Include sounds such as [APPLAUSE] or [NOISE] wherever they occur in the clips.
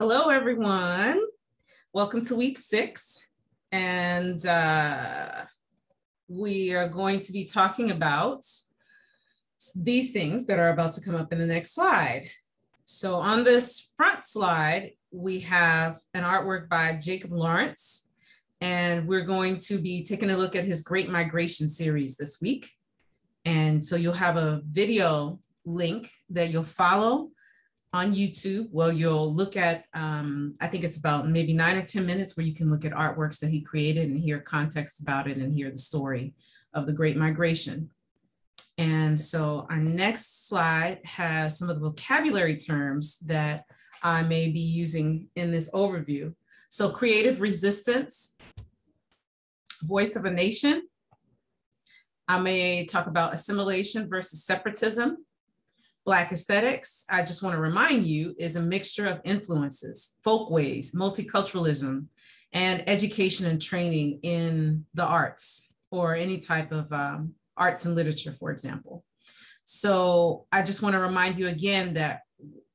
Hello, everyone. Welcome to week six. And uh, we are going to be talking about these things that are about to come up in the next slide. So on this front slide, we have an artwork by Jacob Lawrence, and we're going to be taking a look at his Great Migration series this week. And so you'll have a video link that you'll follow on YouTube. Well, you'll look at, um, I think it's about maybe nine or 10 minutes where you can look at artworks that he created and hear context about it and hear the story of the Great Migration. And so our next slide has some of the vocabulary terms that I may be using in this overview. So creative resistance, voice of a nation. I may talk about assimilation versus separatism, Black aesthetics, I just want to remind you, is a mixture of influences, folkways, multiculturalism, and education and training in the arts or any type of um, arts and literature, for example. So I just want to remind you again that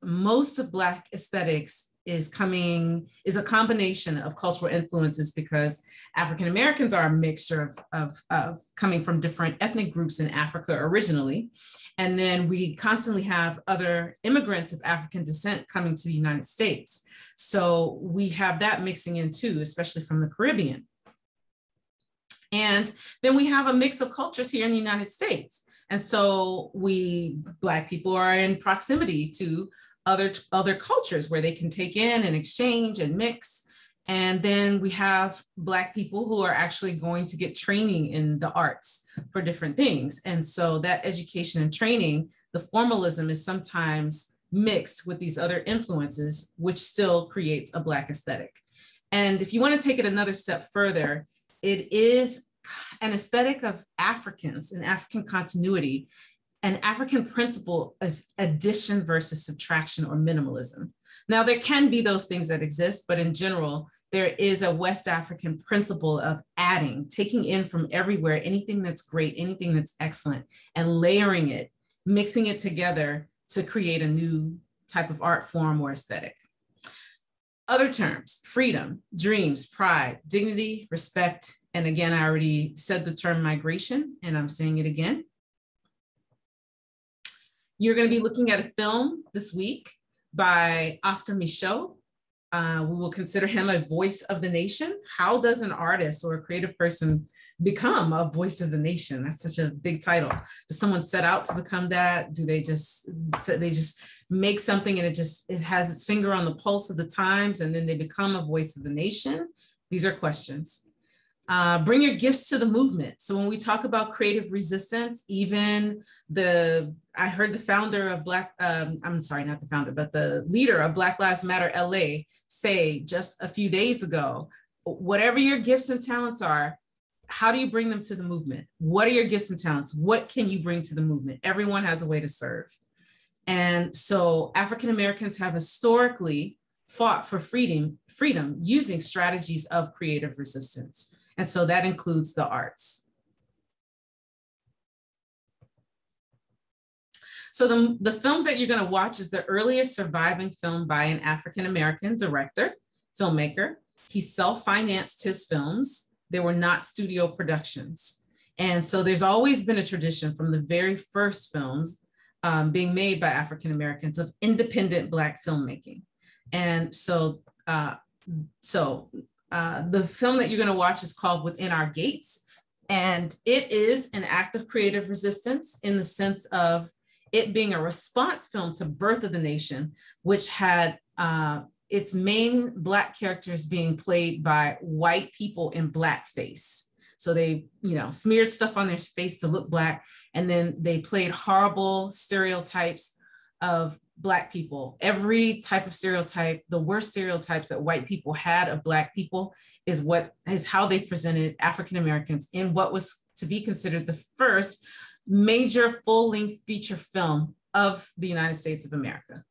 most of Black aesthetics is coming, is a combination of cultural influences because African Americans are a mixture of, of, of coming from different ethnic groups in Africa originally. And then we constantly have other immigrants of African descent coming to the United States. So we have that mixing in too, especially from the Caribbean. And then we have a mix of cultures here in the United States. And so we, Black people are in proximity to other, other cultures where they can take in and exchange and mix. And then we have Black people who are actually going to get training in the arts for different things. And so that education and training, the formalism is sometimes mixed with these other influences, which still creates a Black aesthetic. And if you want to take it another step further, it is an aesthetic of Africans and African continuity, an African principle is addition versus subtraction or minimalism. Now, there can be those things that exist, but in general, there is a West African principle of adding, taking in from everywhere anything that's great, anything that's excellent, and layering it, mixing it together to create a new type of art form or aesthetic. Other terms freedom, dreams, pride, dignity, respect. And again, I already said the term migration, and I'm saying it again. You're going to be looking at a film this week by Oscar Micheaux. Uh, we will consider him a voice of the nation. How does an artist or a creative person become a voice of the nation? That's such a big title. Does someone set out to become that? Do they just they just make something and it just it has its finger on the pulse of the times and then they become a voice of the nation? These are questions. Uh, bring your gifts to the movement. So when we talk about creative resistance, even the I heard the founder of Black, um, I'm sorry, not the founder, but the leader of Black Lives Matter LA say just a few days ago, whatever your gifts and talents are, how do you bring them to the movement? What are your gifts and talents? What can you bring to the movement? Everyone has a way to serve. And so African Americans have historically fought for freedom, freedom using strategies of creative resistance. And so that includes the arts. So the, the film that you're gonna watch is the earliest surviving film by an African-American director, filmmaker. He self-financed his films. They were not studio productions. And so there's always been a tradition from the very first films um, being made by African-Americans of independent Black filmmaking. And so, uh, so uh, the film that you're going to watch is called Within Our Gates. And it is an act of creative resistance in the sense of it being a response film to Birth of the Nation, which had uh, its main Black characters being played by white people in blackface. So they, you know, smeared stuff on their face to look Black. And then they played horrible stereotypes of Black people. Every type of stereotype, the worst stereotypes that white people had of Black people is what is how they presented African Americans in what was to be considered the first major full length feature film of the United States of America.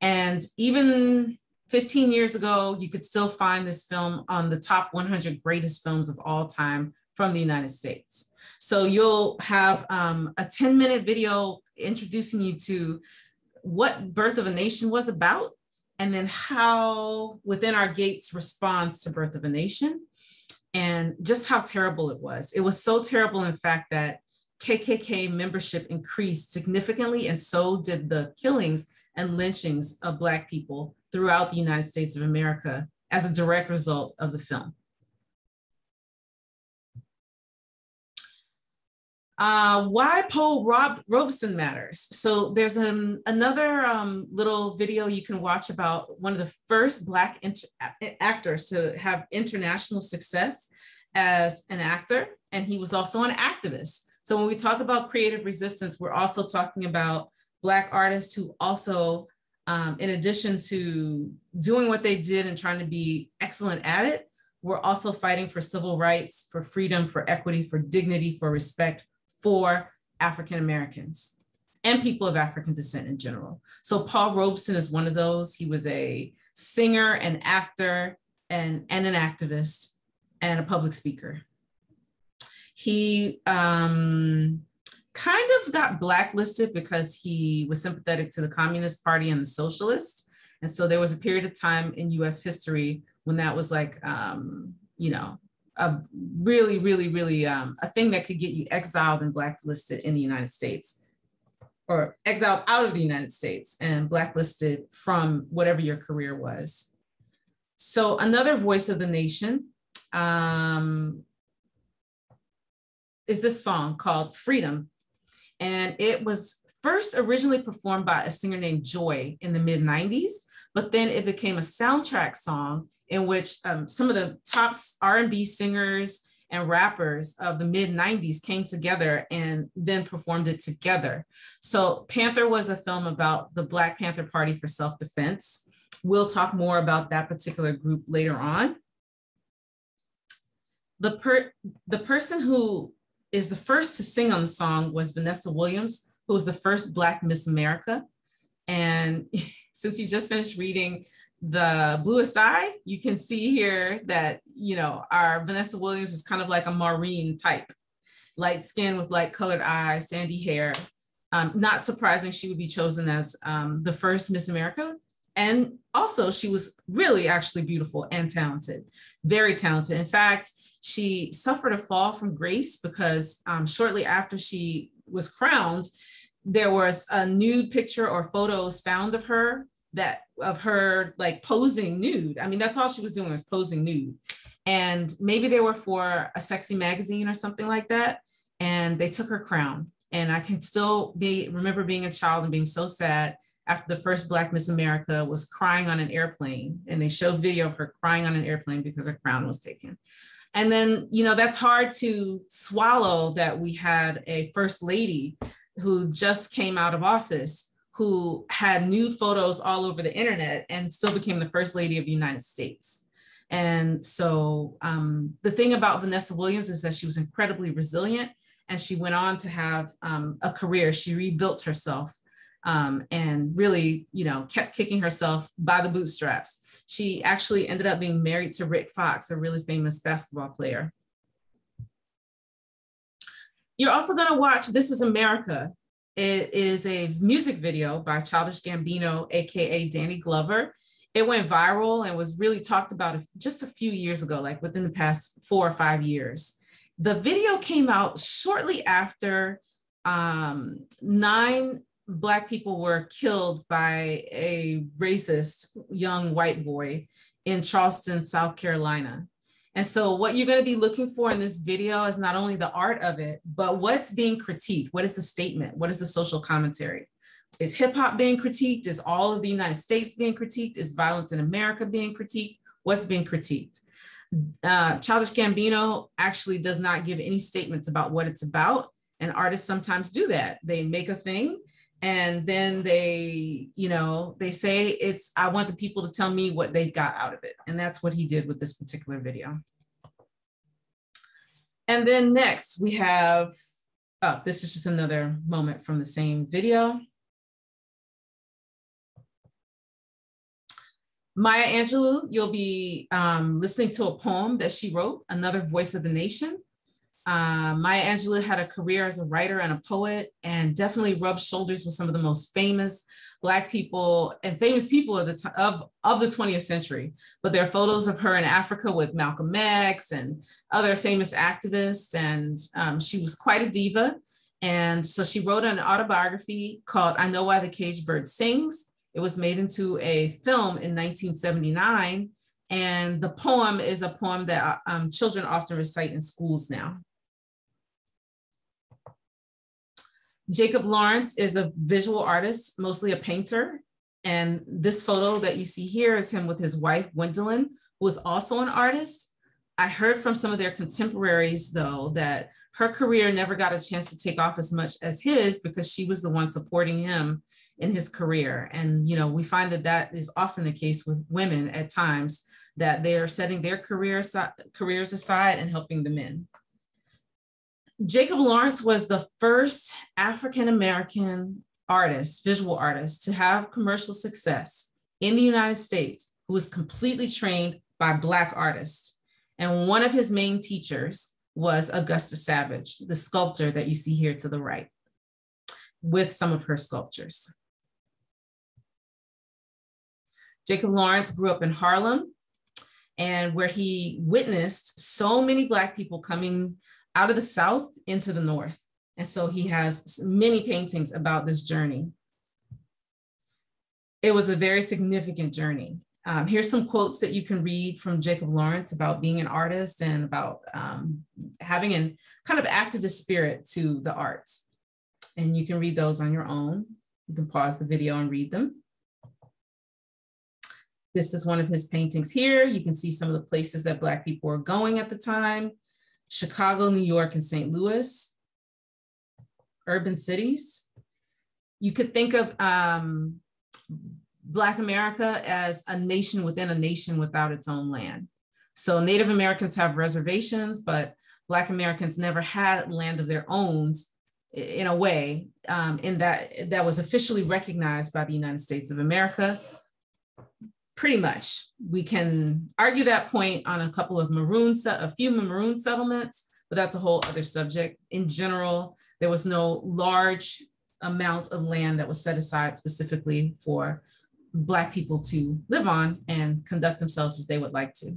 And even 15 years ago, you could still find this film on the top 100 greatest films of all time from the United States. So you'll have um, a 10 minute video introducing you to what Birth of a Nation was about and then how Within Our Gates responds to Birth of a Nation, and just how terrible it was. It was so terrible, in fact, that KKK membership increased significantly, and so did the killings and lynchings of Black people throughout the United States of America as a direct result of the film. Uh, why Paul Rob Robeson matters. So there's an, another um, little video you can watch about one of the first Black actors to have international success as an actor, and he was also an activist. So when we talk about creative resistance, we're also talking about Black artists who also, um, in addition to doing what they did and trying to be excellent at it, were also fighting for civil rights, for freedom, for equity, for dignity, for respect for African Americans and people of African descent in general. So Paul Robeson is one of those. He was a singer, an actor, and, and an activist, and a public speaker. He um, kind of got blacklisted because he was sympathetic to the Communist Party and the Socialists. And so there was a period of time in US history when that was like, um, you know, a really, really, really um, a thing that could get you exiled and blacklisted in the United States or exiled out of the United States and blacklisted from whatever your career was. So another voice of the nation um, is this song called Freedom. And it was first originally performed by a singer named Joy in the mid 90s, but then it became a soundtrack song in which um, some of the top R&B singers and rappers of the mid 90s came together and then performed it together. So Panther was a film about the Black Panther Party for self-defense. We'll talk more about that particular group later on. The, per the person who is the first to sing on the song was Vanessa Williams, who was the first Black Miss America. And [LAUGHS] since you just finished reading the bluest eye, you can see here that, you know, our Vanessa Williams is kind of like a Maureen type, light skin with light colored eyes, sandy hair. Um, not surprising she would be chosen as um, the first Miss America. And also she was really actually beautiful and talented, very talented. In fact, she suffered a fall from grace because um, shortly after she was crowned, there was a nude picture or photos found of her that of her like posing nude. I mean, that's all she was doing was posing nude. And maybe they were for a sexy magazine or something like that. And they took her crown. And I can still be remember being a child and being so sad after the first Black Miss America was crying on an airplane. And they showed video of her crying on an airplane because her crown was taken. And then, you know, that's hard to swallow that we had a first lady who just came out of office who had nude photos all over the internet and still became the first lady of the United States. And so um, the thing about Vanessa Williams is that she was incredibly resilient and she went on to have um, a career. She rebuilt herself um, and really, you know, kept kicking herself by the bootstraps. She actually ended up being married to Rick Fox, a really famous basketball player. You're also going to watch This is America. It is a music video by Childish Gambino, AKA Danny Glover. It went viral and was really talked about just a few years ago, like within the past four or five years. The video came out shortly after um, nine Black people were killed by a racist young white boy in Charleston, South Carolina. And so what you're going to be looking for in this video is not only the art of it, but what's being critiqued. What is the statement? What is the social commentary? Is hip hop being critiqued? Is all of the United States being critiqued? Is violence in America being critiqued? What's being critiqued? Uh, Childish Gambino actually does not give any statements about what it's about. And artists sometimes do that. They make a thing and then they you know they say it's i want the people to tell me what they got out of it. And that's what he did with this particular video. And then next we have oh this is just another moment from the same video. Maya Angelou, you'll be um, listening to a poem that she wrote, Another Voice of the Nation. Um, Maya Angelou had a career as a writer and a poet and definitely rubbed shoulders with some of the most famous Black people and famous people of the t- of, of the 20th century. But there are photos of her in Africa with Malcolm X and other famous activists. And um, she was quite a diva. And so she wrote an autobiography called I Know Why the Caged Bird Sings. It was made into a film in 1979. And the poem is a poem that um, children often recite in schools now. Jacob Lawrence is a visual artist, mostly a painter. And this photo that you see here is him with his wife, Gwendolyn, who is also an artist. I heard from some of their contemporaries, though, that her career never got a chance to take off as much as his because she was the one supporting him in his career. And, you know, we find that that is often the case with women at times, that they are setting their career careers aside and helping the men. Jacob Lawrence was the first African American artist, visual artist, to have commercial success in the United States who was completely trained by Black artists. And one of his main teachers was Augusta Savage, the sculptor that you see here to the right, with some of her sculptures. Jacob Lawrence grew up in Harlem and where he witnessed so many Black people coming out of the South into the North. And so he has many paintings about this journey. It was a very significant journey. Um, here's some quotes that you can read from Jacob Lawrence about being an artist and about um, having a kind of activist spirit to the arts. And you can read those on your own. You can pause the video and read them. This is one of his paintings here. You can see some of the places that Black people were going at the time. Chicago, New York, and St. Louis, urban cities. You could think of um, Black America as a nation within a nation without its own land. So Native Americans have reservations, but Black Americans never had land of their own in a way um, in that that was officially recognized by the United States of America pretty much. We can argue that point on a couple of maroon, a few maroon settlements, but that's a whole other subject. In general, there was no large amount of land that was set aside specifically for Black people to live on and conduct themselves as they would like to.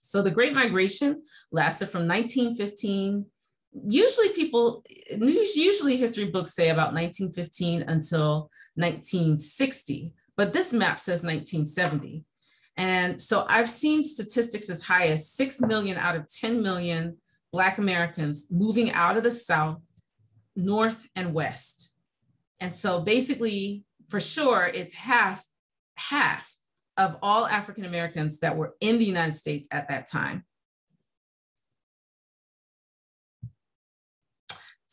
So the Great Migration lasted from 1915. Usually people, usually history books say about 1915 until 1960 but this map says 1970. And so I've seen statistics as high as 6 million out of 10 million Black Americans moving out of the South, North, and West. And so basically, for sure, it's half, half of all African Americans that were in the United States at that time.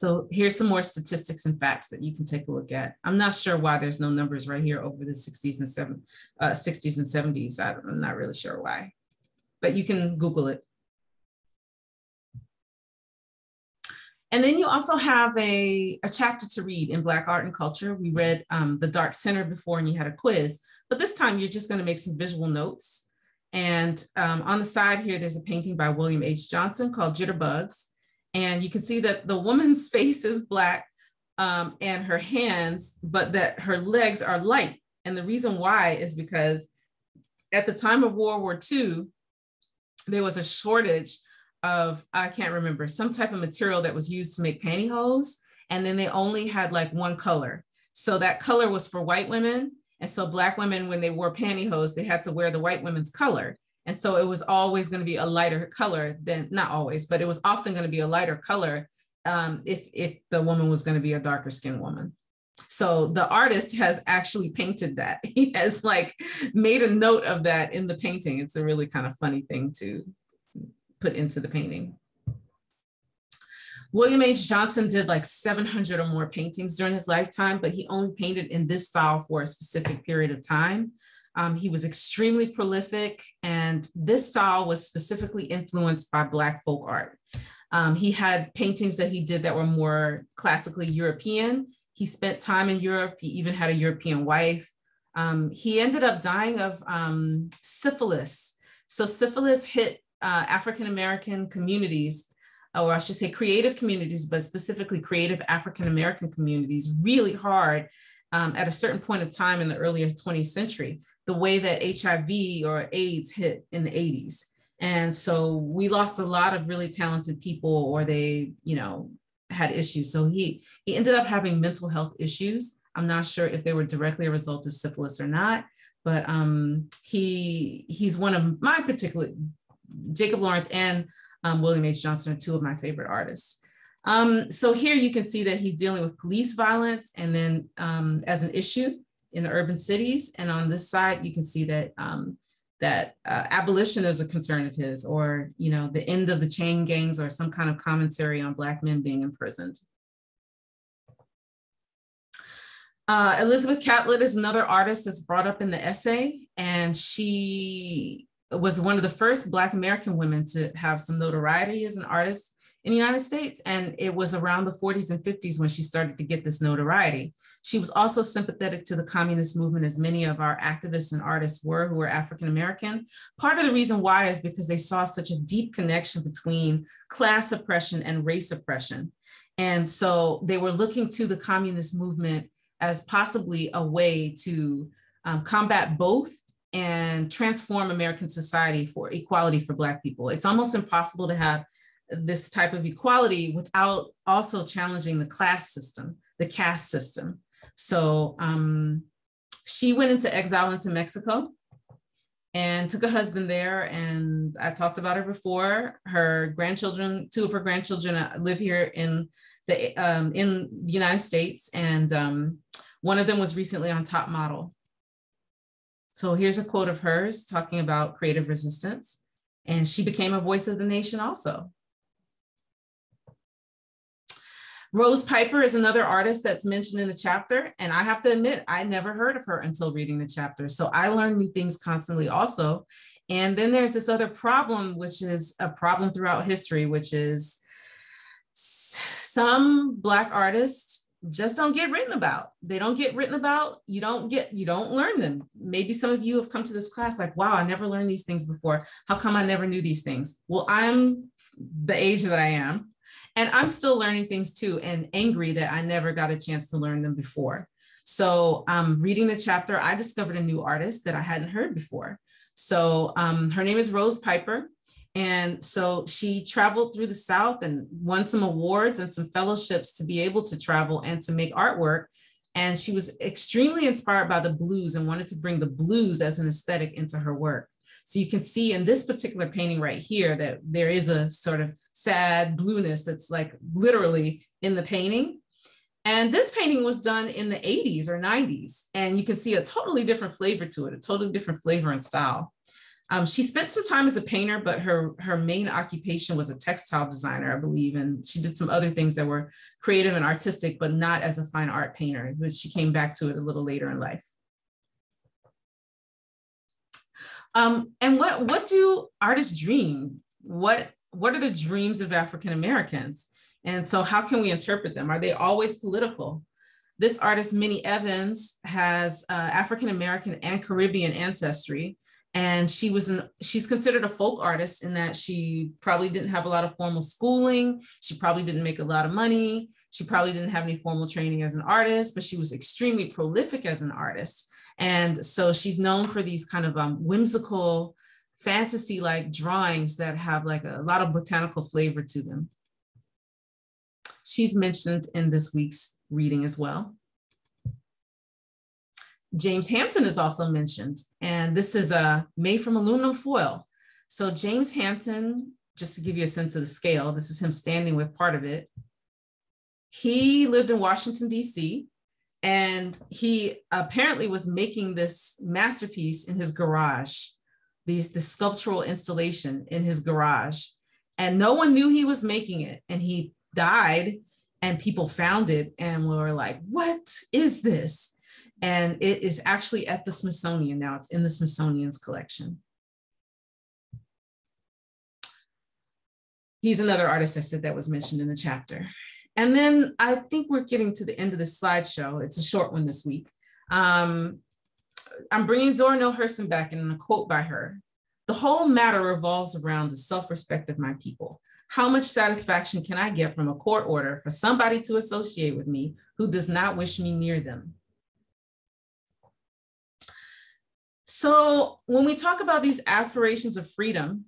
So here's some more statistics and facts that you can take a look at. I'm not sure why there's no numbers right here over the 60s and seven, uh, 60s and 70s. I'm not really sure why, but you can Google it. And then you also have a, a chapter to read in Black Art and Culture. We read um, The Dark Center before and you had a quiz, but this time you're just gonna make some visual notes. And um, on the side here, there's a painting by William H. Johnson called Jitterbugs. And you can see that the woman's [LAUGHS] face is black um, and her hands, but that her legs are light. And the reason why is because at the time of World War II, there was a shortage of, I can't remember, some type of material that was used to make pantyhose. And then they only had like one color. So that color was for white women. And so Black women, when they wore pantyhose, they had to wear the white women's color. And so it was always going to be a lighter color than, not always, but it was often going to be a lighter color um, if, if the woman was going to be a darker skinned woman. So the artist has actually painted that. [LAUGHS] He has like made a note of that in the painting. It's a really kind of funny thing to put into the painting. William H. Johnson did like 700 or more paintings during his lifetime, but he only painted in this style for a specific period of time. Um, he was extremely prolific, and this style was specifically influenced by Black folk art. Um, he had paintings that he did that were more classically European. He spent time in Europe. He even had a European wife. Um, he ended up dying of um, syphilis. So syphilis hit uh, African American communities, or I should say creative communities, but specifically creative African American communities really hard um, at a certain point of time in the earlier 20th century, the way that HIV or AIDS hit in the 80s. And so we lost a lot of really talented people, or they, you know, had issues. So he he ended up having mental health issues. I'm not sure if they were directly a result of syphilis or not, but um, he he's one of my particular Jacob Lawrence and um, William H. Johnson are two of my favorite artists. Um, so here you can see that he's dealing with police violence and then um, as an issue in the urban cities. And on this side, you can see that um, that uh, abolition is a concern of his, or you know, the end of the chain gangs, or some kind of commentary on Black men being imprisoned. Uh, Elizabeth Catlett is another artist that's brought up in the essay, and she was one of the first Black American women to have some notoriety as an artist in the United States. And it was around the 40s and 50s when she started to get this notoriety. She was also sympathetic to the communist movement, as many of our activists and artists were who were African American. Part of the reason why is because they saw such a deep connection between class oppression and race oppression. And so they were looking to the communist movement as possibly a way to um, combat both and transform American society for equality for Black people. It's almost impossible to have this type of equality without also challenging the class system, the caste system. So um, she went into exile into Mexico and took a husband there. And I talked about her before. Her grandchildren, two of her grandchildren uh, live here in the um, in the United States, and um, one of them was recently on Top Model. So here's a quote of hers talking about creative resistance. And she became a voice of the nation also. Rose Piper is another artist that's mentioned in the chapter. And I have to admit, I never heard of her until reading the chapter. So I learn new things constantly also. And then there's this other problem, which is a problem throughout history, which is some Black artists just don't get written about. They don't get written about. You don't get, you don't learn them. Maybe some of you have come to this class like, wow, I never learned these things before. How come I never knew these things? Well, I'm the age that I am. And I'm still learning things too, and angry that I never got a chance to learn them before. So, um, reading the chapter, I discovered a new artist that I hadn't heard before. So, um, her name is Rose Piper. And so she traveled through the South and won some awards and some fellowships to be able to travel and to make artwork. And she was extremely inspired by the blues and wanted to bring the blues as an aesthetic into her work. So you can see in this particular painting right here that there is a sort of sad blueness that's like literally in the painting. And this painting was done in the 80s or 90s. And you can see a totally different flavor to it, a totally different flavor and style. Um, she spent some time as a painter, but her, her main occupation was a textile designer, I believe. And she did some other things that were creative and artistic, but not as a fine art painter, but she came back to it a little later in life. Um, and what what do artists dream? What what are the dreams of African Americans? And so how can we interpret them? Are they always political? This artist, Minnie Evans, has uh, African American and Caribbean ancestry. And she was an, she's considered a folk artist in that she probably didn't have a lot of formal schooling. She probably didn't make a lot of money. She probably didn't have any formal training as an artist, but she was extremely prolific as an artist. And so she's known for these kind of um, whimsical, fantasy like drawings that have like a lot of botanical flavor to them. She's mentioned in this week's reading as well. James Hampton is also mentioned, and this is uh, made from aluminum foil. So James Hampton, just to give you a sense of the scale, this is him standing with part of it. He lived in Washington, D.C. And he apparently was making this masterpiece in his garage, these, this sculptural installation in his garage. And no one knew he was making it. And he died, and people found it and were like, What is this? And it is actually at the Smithsonian now, it's in the Smithsonian's collection. He's another artist I said that was mentioned in the chapter. And then I think we're getting to the end of the slideshow. It's a short one this week. Um, I'm bringing Zora Neale Hurston back and a quote by her. The whole matter revolves around the self-respect of my people. How much satisfaction can I get from a court order for somebody to associate with me who does not wish me near them? So when we talk about these aspirations of freedom,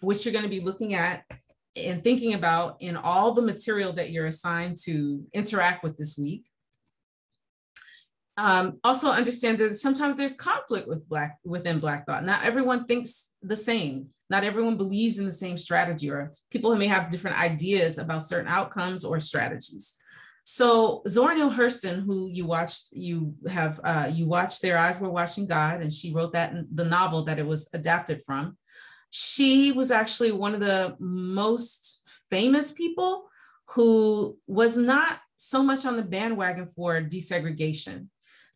which you're gonna be looking at and thinking about in all the material that you're assigned to interact with this week, um, also understand that sometimes there's conflict with black within black thought not everyone thinks the same not everyone believes in the same strategy or people who may have different ideas about certain outcomes or strategies so Zora Neale Hurston, who you watched, you have uh, you watched Their Eyes Were Watching God, and she wrote that in the novel that it was adapted from. She was actually one of the most famous people who was not so much on the bandwagon for desegregation.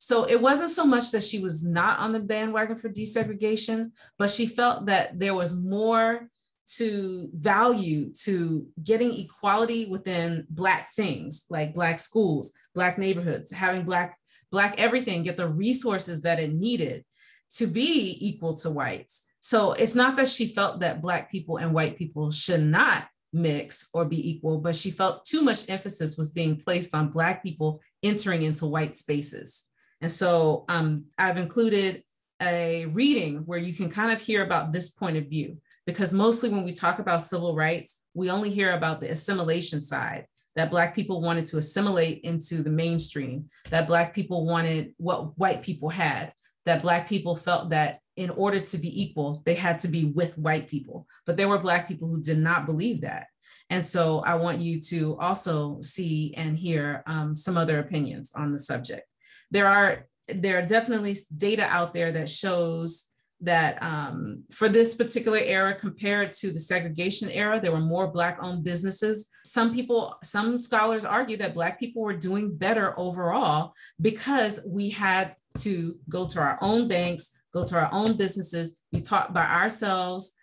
So it wasn't so much that she was not on the bandwagon for desegregation, but she felt that there was more to value to getting equality within black things like black schools black neighborhoods having black black everything get the resources that it needed to be equal to whites. So it's not that she felt that black people and white people should not mix or be equal but she felt too much emphasis was being placed on black people entering into white spaces and so um, i've included a reading where you can kind of hear about this point of view because mostly when we talk about civil rights, we only hear about the assimilation side that Black people wanted to assimilate into the mainstream, that Black people wanted what white people had, that Black people felt that in order to be equal, they had to be with white people. But there were Black people who did not believe that. And so I want you to also see and hear um, some other opinions on the subject. There are there are definitely data out there that shows that um, for this particular era compared to the segregation era, there were more Black owned businesses. Some people, some scholars argue that Black people were doing better overall because we had to go to our own banks, go to our own businesses, be taught by ourselves,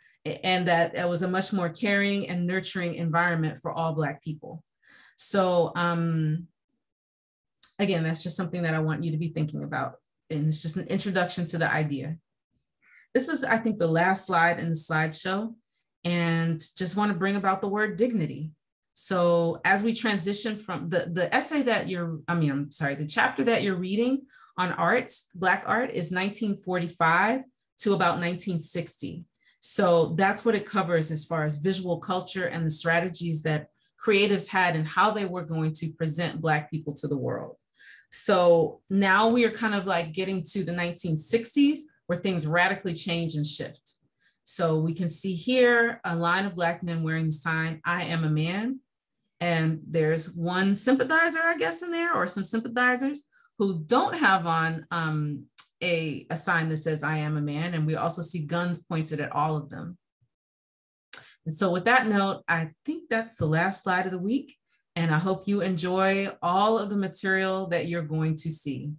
and that it was a much more caring and nurturing environment for all Black people. So, um, again, that's just something that I want you to be thinking about. And it's just an introduction to the idea. This is, I think, the last slide in the slideshow, and just want to bring about the word dignity. So as we transition from the, the essay that you're, I mean, I'm sorry, the chapter that you're reading on art, Black art is 1945 to about 1960. So that's what it covers as far as visual culture and the strategies that creatives had and how they were going to present Black people to the world. So now we are kind of like getting to the 1960s, where things radically change and shift. So we can see here a line of Black men wearing the sign, I am a man. And there's one sympathizer, I guess, in there, or some sympathizers who don't have on um, a, a sign that says, I am a man. And we also see guns pointed at all of them. And so, with that note, I think that's the last slide of the week. And I hope you enjoy all of the material that you're going to see.